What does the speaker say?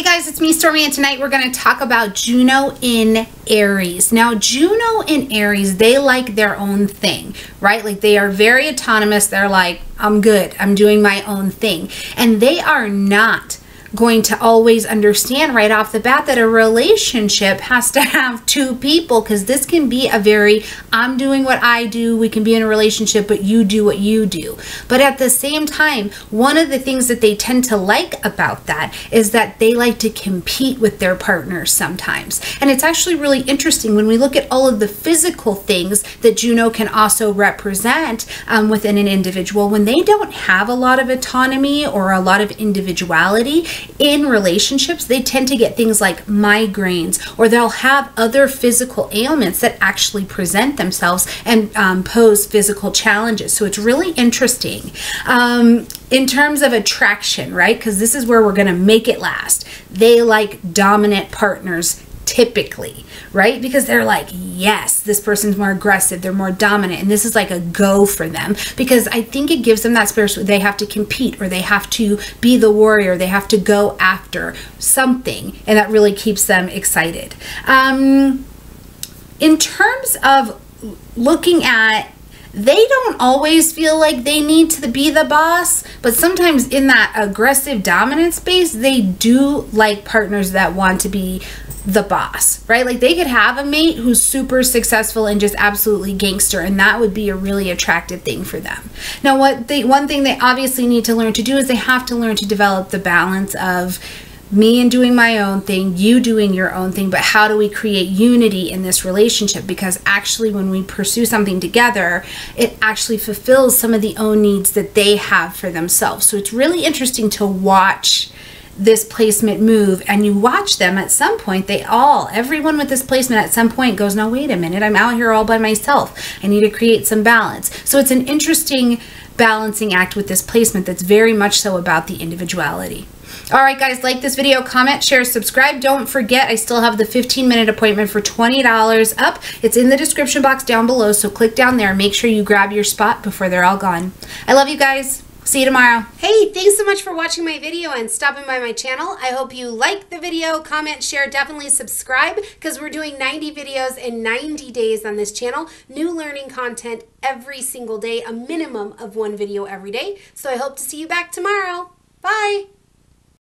guys, it's me Stormie and tonight we're going to talk about Juno in Aries. Now Juno in Aries, they like their own thing, right? Like they are very autonomous. They're like, I'm good. I'm doing my own thing. And they are not going to always understand right off the bat that a relationship has to have two people because this can be a very I'm doing what I do, we can be in a relationship, but you do what you do. But at the same time, one of the things that they tend to like about that is that they like to compete with their partners sometimes. And it's actually really interesting when we look at all of the physical things that Juno can also represent um, within an individual. When they don't have a lot of autonomy or a lot of individuality, in relationships, they tend to get things like migraines or they'll have other physical ailments that actually present themselves and um, pose physical challenges. So it's really interesting. Um, in terms of attraction, right? Because this is where we're going to make it last. They like dominant partners typically, right? Because they're like, yes, this person's more aggressive, they're more dominant, and this is like a go for them because I think it gives them that spirit they have to compete or they have to be the warrior, they have to go after something, and that really keeps them excited. Um, in terms of looking at they don't always feel like they need to be the boss, but sometimes in that aggressive dominant space, they do like partners that want to be the boss, right? Like they could have a mate who's super successful and just absolutely gangster, and that would be a really attractive thing for them. Now, what they one thing they obviously need to learn to do is they have to learn to develop the balance of me and doing my own thing, you doing your own thing, but how do we create unity in this relationship? Because actually, when we pursue something together, it actually fulfills some of the own needs that they have for themselves. So it's really interesting to watch this placement move and you watch them at some point they all everyone with this placement at some point goes no wait a minute i'm out here all by myself i need to create some balance so it's an interesting balancing act with this placement that's very much so about the individuality all right, guys, like this video, comment, share, subscribe. Don't forget, I still have the 15-minute appointment for $20 up. It's in the description box down below, so click down there. Make sure you grab your spot before they're all gone. I love you guys. See you tomorrow. Hey, thanks so much for watching my video and stopping by my channel. I hope you like the video, comment, share, definitely subscribe because we're doing 90 videos in 90 days on this channel. New learning content every single day, a minimum of one video every day. So I hope to see you back tomorrow. Bye.